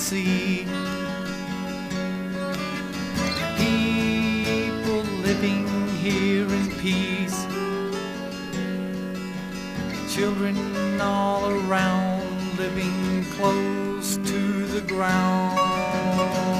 see. People living here in peace. Children all around living close to the ground.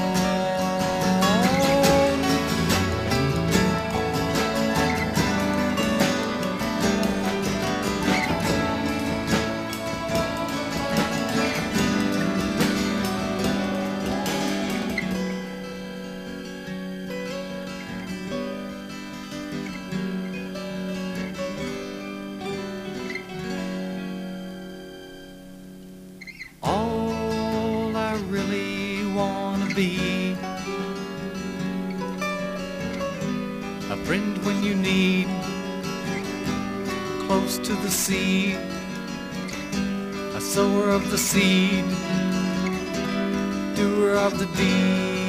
Be. A friend when you need, close to the sea, a sower of the seed, doer of the deed.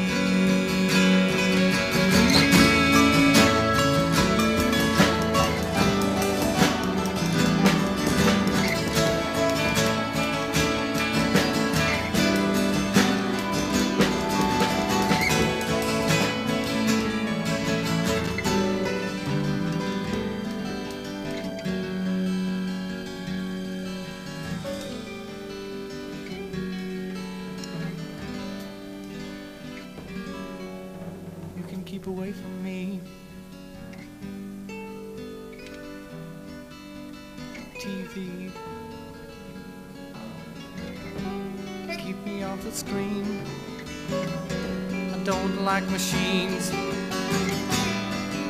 Keep away from me. TV. Keep me off the screen. I don't like machines,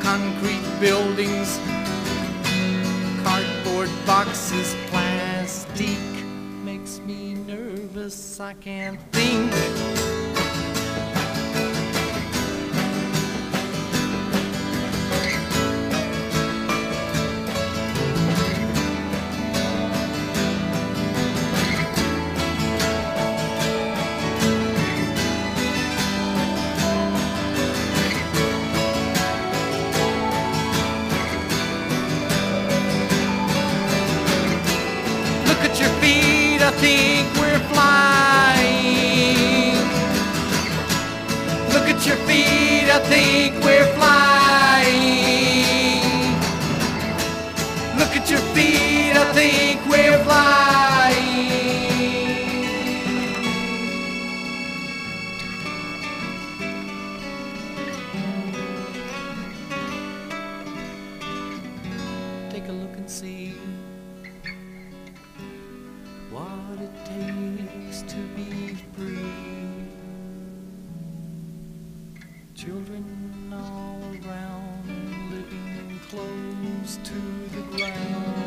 concrete buildings, cardboard boxes, plastic makes me nervous. I can't think. Think we're flying. Look at your feet, I think we're flying. Look at your feet, I think we're flying. Take a look and see what it takes to be free. Children all around living close to the ground.